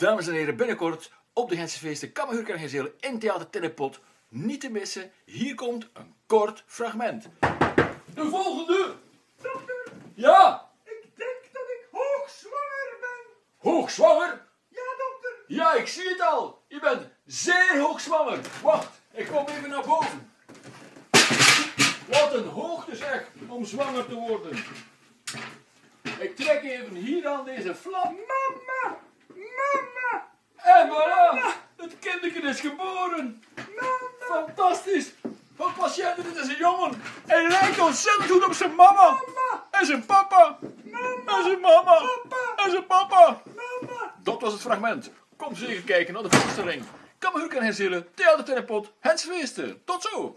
Dames en heren, binnenkort op de Gentse feesten Kammerhuur in Theater Tinnepot. Niet te missen, hier komt een kort fragment. De volgende! Dokter, Ja, ik denk dat ik hoogzwanger ben. hoogzwanger? Ja, dokter. Ja, ik zie het al. Je bent zeer hoogzwanger. Wacht, ik kom even naar boven. Wat een hoogte zeg, om zwanger te worden. Ik trek even hier aan deze flap. Mama, En voilà, het kindertje is geboren. mama, Fantastisch. Van patiënten, dit is een jongen. Hij lijkt ontzettend goed op zijn mama. mama, En zijn papa. mama, En zijn mama. Papa. En zijn papa. mama. Dat was het fragment. Kom zeker kijken naar de voorstelling. Kammerhoek en Herzelen, Theater Telepot, Hens Feesten. Tot zo.